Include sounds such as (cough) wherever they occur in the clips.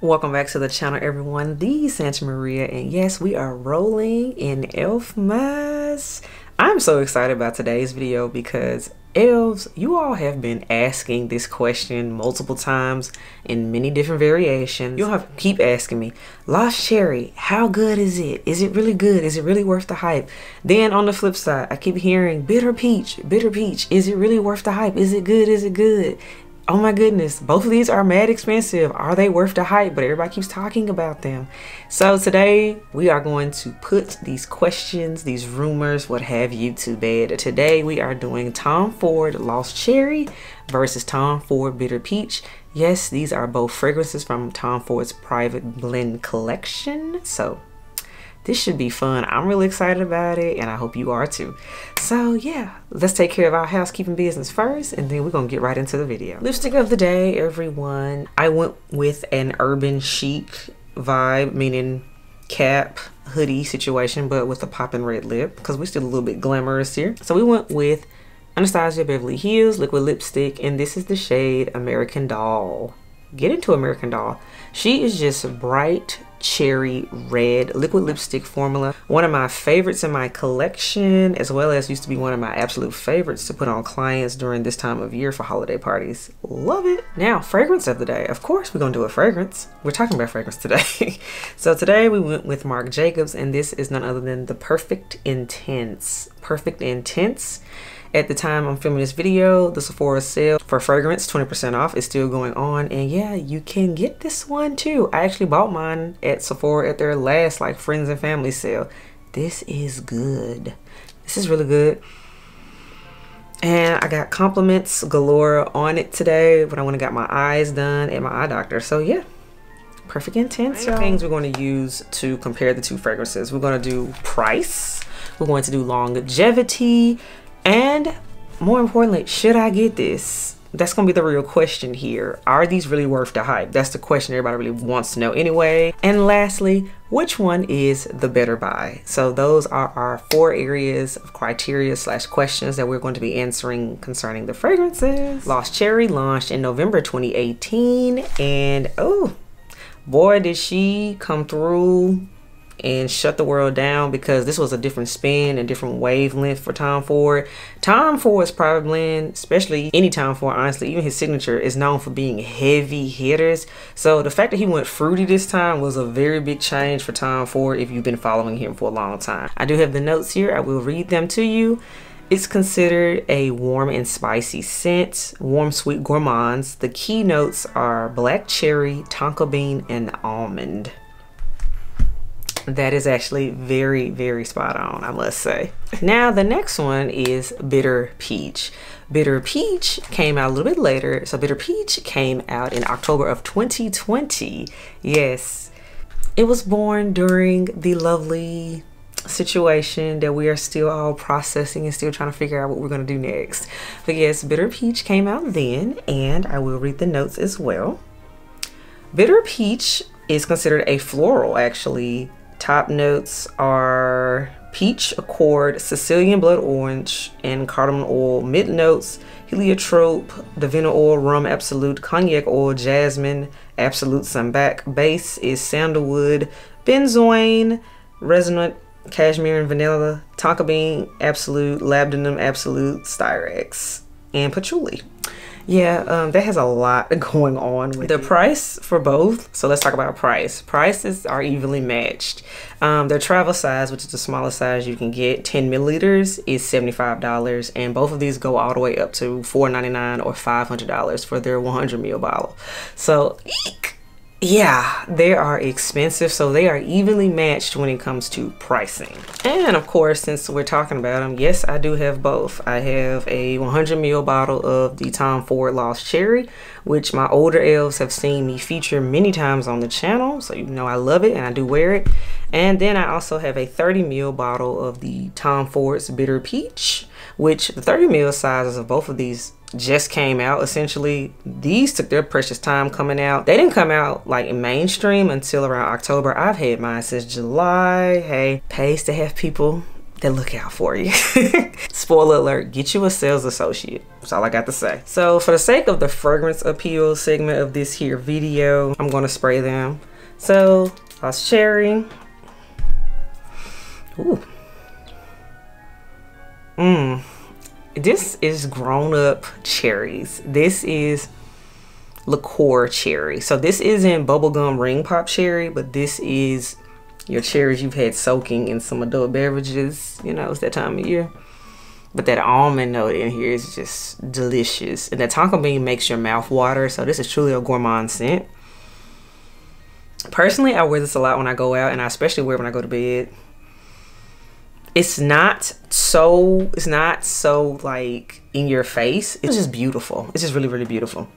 Welcome back to the channel everyone, the Santa Maria, and yes, we are rolling in Elf-Mas. I'm so excited about today's video because elves, you all have been asking this question multiple times in many different variations. You'll have keep asking me, Lost Cherry, how good is it? Is it really good? Is it really worth the hype? Then on the flip side, I keep hearing Bitter Peach, Bitter Peach, is it really worth the hype? Is it good? Is it good? Oh my goodness, both of these are mad expensive. Are they worth the hype? But everybody keeps talking about them. So today we are going to put these questions, these rumors, what have you to bed. Today we are doing Tom Ford Lost Cherry versus Tom Ford Bitter Peach. Yes, these are both fragrances from Tom Ford's private blend collection. So this should be fun. I'm really excited about it and I hope you are too. So yeah, let's take care of our housekeeping business first and then we're gonna get right into the video. Lipstick of the day, everyone. I went with an urban chic vibe, meaning cap, hoodie situation, but with a popping red lip because we're still a little bit glamorous here. So we went with Anastasia Beverly Hills liquid lipstick and this is the shade American Doll. Get into American Doll. She is just bright cherry red liquid lipstick formula. One of my favorites in my collection as well as used to be one of my absolute favorites to put on clients during this time of year for holiday parties. Love it. Now fragrance of the day. Of course we're gonna do a fragrance. We're talking about fragrance today. (laughs) So today we went with marc jacobs and this is none other than the perfect intense. Perfect intense at the time I'm filming this video, the Sephora sale for fragrance, 20% off, is still going on. And yeah, you can get this one too. I actually bought mine at Sephora at their last like friends and family sale. This is good. This is really good. And I got compliments galore on it today when I went and got my eyes done at my eye doctor. So yeah, perfect intense. Things we're going to use to compare the two fragrances. We're going to do price. We're going to do longevity and more importantly, should I get this? That's gonna be the real question here. Are these really worth the hype? That's the question everybody really wants to know anyway. And lastly, which one is the better buy? So those are our four areas of criteria slash questions that we're going to be answering concerning the fragrances. Lost Cherry launched in November 2018 and oh boy did she come through and shut the world down because this was a different spin and different wavelength for Tom Ford. Tom Ford's private blend, especially any Tom Ford, honestly, even his signature is known for being heavy hitters. So the fact that he went fruity this time was a very big change for Tom Ford if you've been following him for a long time. I do have the notes here. I will read them to you. It's considered a warm and spicy scent, warm sweet gourmands. The key notes are black cherry, tonka bean, and almond that is actually very, very spot on, I must say. Now, the next one is Bitter Peach. Bitter Peach came out a little bit later. So Bitter Peach came out in October of 2020. Yes, it was born during the lovely situation that we are still all processing and still trying to figure out what we're going to do next. But yes, Bitter Peach came out then, and I will read the notes as well. Bitter Peach is considered a floral actually Top notes are peach, accord, Sicilian blood orange, and cardamom oil. Mid notes, heliotrope, Davana oil, rum absolute, cognac oil, jasmine, absolute sambac. Base is sandalwood, benzoin, resinoid, cashmere and vanilla, tonka bean, absolute, labdanum, absolute, styrax, and patchouli. Yeah, um, that has a lot (laughs) going on with the it. price for both. So let's talk about price. Prices are evenly matched. Um, their travel size, which is the smallest size you can get, 10 milliliters, is $75. And both of these go all the way up to $4.99 or $500 for their 100 ml bottle. So, eek! Yeah, they are expensive, so they are evenly matched when it comes to pricing. And of course, since we're talking about them, yes, I do have both. I have a 100 ml bottle of the Tom Ford Lost Cherry, which my older elves have seen me feature many times on the channel, so you know I love it and I do wear it. And then I also have a 30 ml bottle of the Tom Ford's Bitter Peach, which the 30 ml sizes of both of these just came out essentially these took their precious time coming out they didn't come out like in mainstream until around october i've had mine since july hey pays to have people that look out for you. (laughs) Spoiler alert, get you a sales associate. That's all I got to say. So for the sake of the fragrance appeal segment of this here video, I'm gonna spray them. So, Lost Cherry. Ooh. Mmm. This is grown up cherries. This is liqueur cherry. So this isn't bubblegum ring pop cherry, but this is your cherries you've had soaking in some adult beverages. You know, it's that time of year. But that almond note in here is just delicious. And the tonka bean makes your mouth water. So this is truly a gourmand scent. Personally, I wear this a lot when I go out and I especially wear it when I go to bed it's not so it's not so like in your face. It's just beautiful. It's just really really beautiful.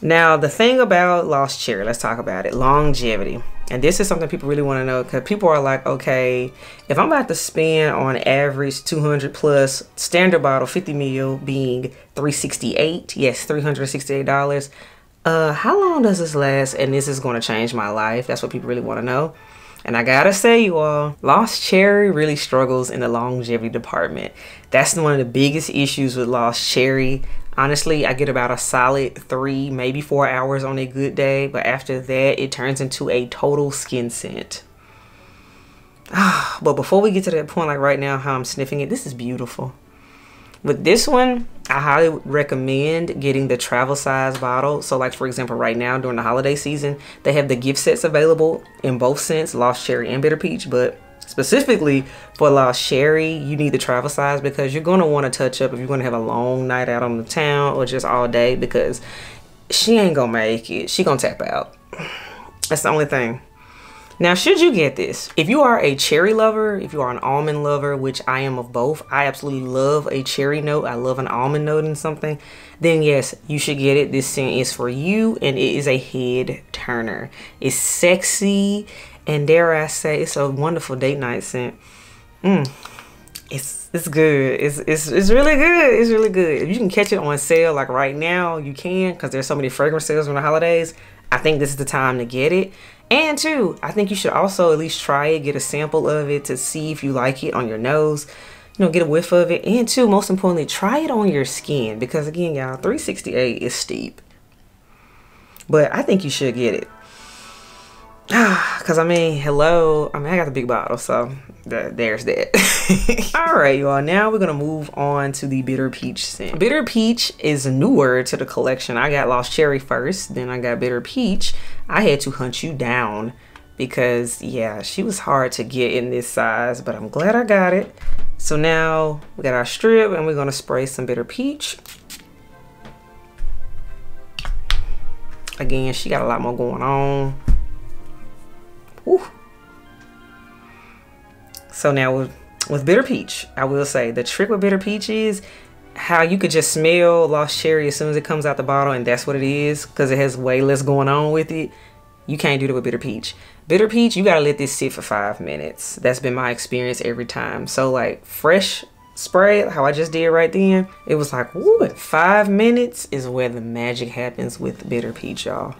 Now the thing about lost cherry let's talk about it longevity. And this is something people really want to know because people are like okay if i'm about to spend on average 200 plus standard bottle 50 mil being 368 yes 368 dollars uh how long does this last and this is going to change my life? That's what people really want to know and I gotta say, you all, Lost Cherry really struggles in the longevity department. That's one of the biggest issues with Lost Cherry. Honestly, I get about a solid three, maybe four hours on a good day, but after that, it turns into a total skin scent. (sighs) but before we get to that point, like right now, how I'm sniffing it, this is beautiful. With this one, I highly recommend getting the travel size bottle. So like for example, right now during the holiday season, they have the gift sets available in both scents, Lost Cherry and Bitter Peach. But specifically for Lost Cherry, you need the travel size because you're gonna wanna touch up if you're gonna have a long night out on the town or just all day because she ain't gonna make it. She gonna tap out. (sighs) That's the only thing. Now, should you get this, if you are a cherry lover, if you are an almond lover, which I am of both, I absolutely love a cherry note. I love an almond note in something. Then yes, you should get it. This scent is for you and it is a head turner. It's sexy and dare I say, it's a wonderful date night scent. Mmm. It's it's good. It's, it's it's really good. It's really good. If you can catch it on sale like right now, you can because there's so many fragrance sales on the holidays. I think this is the time to get it. And two, I think you should also at least try it, get a sample of it to see if you like it on your nose. You know, get a whiff of it. And two, most importantly, try it on your skin because again, y'all, 368 is steep. But I think you should get it. (sighs) Because, I mean, hello. I mean, I got the big bottle, so there's that. (laughs) All right, y'all. Now we're going to move on to the Bitter Peach scent. Bitter Peach is newer to the collection. I got Lost Cherry first, then I got Bitter Peach. I had to hunt you down because, yeah, she was hard to get in this size, but I'm glad I got it. So now we got our strip and we're going to spray some Bitter Peach. Again, she got a lot more going on. Whew. So now with, with bitter peach, I will say the trick with bitter peach is how you could just smell lost cherry as soon as it comes out the bottle and that's what it is because it has way less going on with it. You can't do that with bitter peach. Bitter peach, you gotta let this sit for five minutes. That's been my experience every time. So like fresh spray, how I just did right then, it was like, what? Five minutes is where the magic happens with bitter peach, y'all.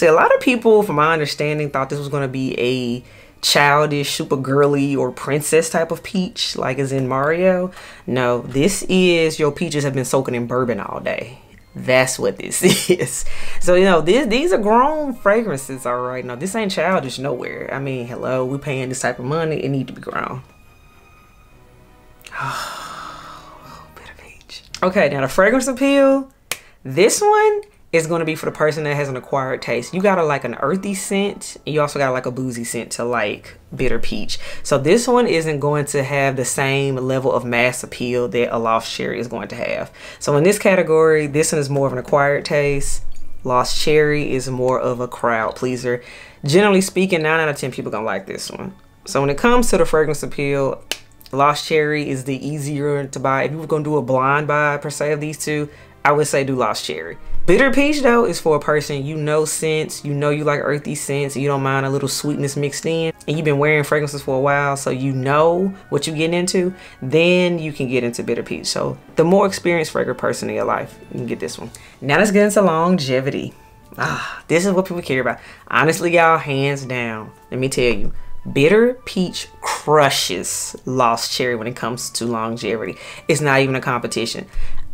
See, a lot of people, from my understanding, thought this was going to be a childish, super girly, or princess type of peach, like as in Mario. No, this is your peaches have been soaking in bourbon all day. That's what this (laughs) is. So, you know, this, these are grown fragrances, all right. No, this ain't childish nowhere. I mean, hello, we're paying this type of money. It need to be grown. (sighs) Oh, bitter peach. Okay, now the fragrance appeal. This one is going to be for the person that has an acquired taste. You got a like an earthy scent. you also got like a boozy scent to like bitter peach. So this one isn't going to have the same level of mass appeal that a Lost Cherry is going to have. So in this category, this one is more of an acquired taste. Lost Cherry is more of a crowd pleaser. Generally speaking, 9 out of 10 people gonna like this one. So when it comes to the fragrance appeal, Lost Cherry is the easier to buy. If you were gonna do a blind buy per se of these two, I would say do Lost Cherry. Bitter peach though is for a person you know scents, you know you like earthy scents, you don't mind a little sweetness mixed in, and you've been wearing fragrances for a while, so you know what you're getting into, then you can get into bitter peach. So the more experienced fragrance person in your life, you can get this one. Now let's get into longevity. Ah, this is what people care about. Honestly, y'all, hands down, let me tell you, Bitter Peach crushes Lost Cherry when it comes to longevity. It's not even a competition.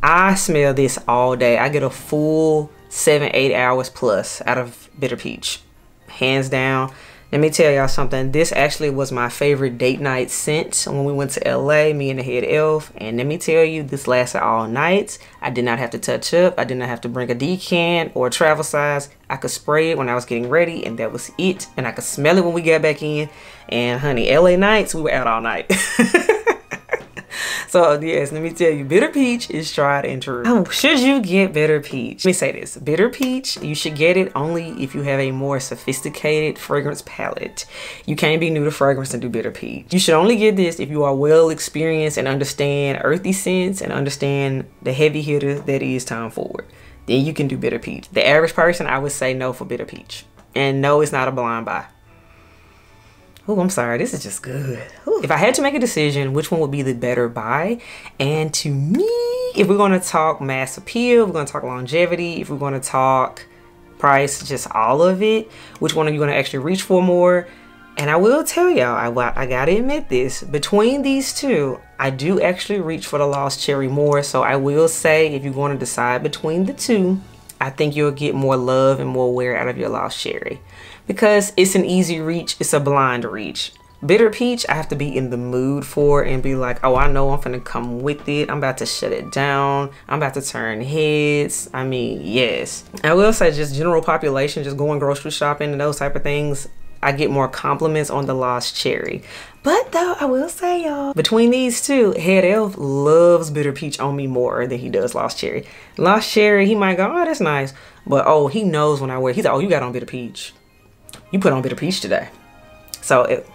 I smell this all day. I get a full seven, eight hours plus out of Bitter Peach. Hands down. Let me tell y'all something. This actually was my favorite date night scent when we went to LA, me and the head elf. And let me tell you, this lasted all night. I did not have to touch up. I did not have to bring a decant or a travel size. I could spray it when I was getting ready and that was it. And I could smell it when we got back in. And honey, LA nights, we were out all night. (laughs) So yes, let me tell you, bitter peach is tried and true. Oh, should you get bitter peach? Let me say this, bitter peach, you should get it only if you have a more sophisticated fragrance palette. You can't be new to fragrance and do bitter peach. You should only get this if you are well experienced and understand earthy scents and understand the heavy hitter that is Tom Ford. Then you can do bitter peach. The average person, I would say no for bitter peach. And no, it's not a blind buy. Oh, I'm sorry. This is just good. Ooh. If I had to make a decision, which one would be the better buy? And to me, if we're going to talk mass appeal, we're going to talk longevity, if we're going to talk price, just all of it, which one are you going to actually reach for more? And I will tell y'all, I, I gotta admit this, between these two, I do actually reach for the Lost Cherry more. So I will say, if you're going to decide between the two, I think you'll get more love and more wear out of your Lost Cherry because it's an easy reach. It's a blind reach. Bitter Peach, I have to be in the mood for and be like, oh, I know I'm gonna come with it. I'm about to shut it down. I'm about to turn heads. I mean, yes. I will say just general population, just going grocery shopping and those type of things. I get more compliments on the Lost Cherry. But though, I will say y'all, between these two, Head Elf loves Bitter Peach on me more than he does Lost Cherry. Lost Cherry, he might go, oh, that's nice. But oh, he knows when I wear, he's like, oh, you got on Bitter Peach you put on bitter peach today. So it,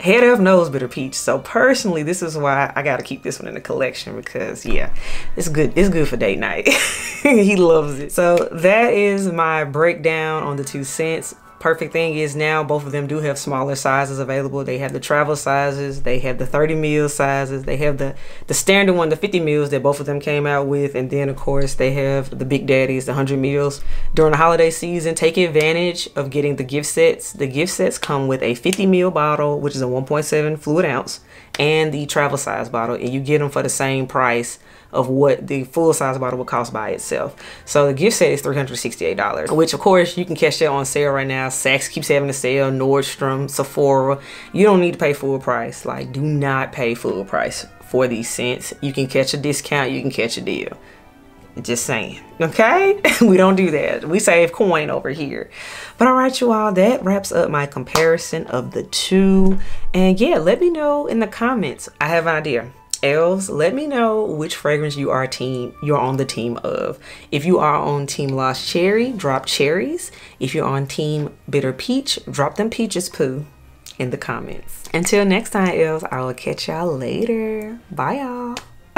Head Elf knows bitter peach. So personally, this is why I gotta keep this one in the collection because yeah, it's good. It's good for date night. (laughs) he loves it. So that is my breakdown on the two scents perfect thing is now both of them do have smaller sizes available. They have the travel sizes, they have the 30 mil sizes, they have the, the standard one, the 50 mils that both of them came out with. And then of course they have the big daddies, the 100 mils. During the holiday season, take advantage of getting the gift sets. The gift sets come with a 50 mil bottle, which is a 1.7 fluid ounce, and the travel size bottle. And you get them for the same price of what the full size bottle would cost by itself. So the gift set is $368, which of course you can catch that on sale right now. Saks keeps having a sale, Nordstrom, Sephora. You don't need to pay full price. Like do not pay full price for these scents. You can catch a discount, you can catch a deal. Just saying, okay? (laughs) we don't do that. We save coin over here. But all right, you all, that wraps up my comparison of the two. And yeah, let me know in the comments. I have an idea elves let me know which fragrance you are team you're on the team of. If you are on team lost cherry drop cherries. If you're on team bitter peach drop them peaches poo in the comments. Until next time elves i will catch y'all later. Bye y'all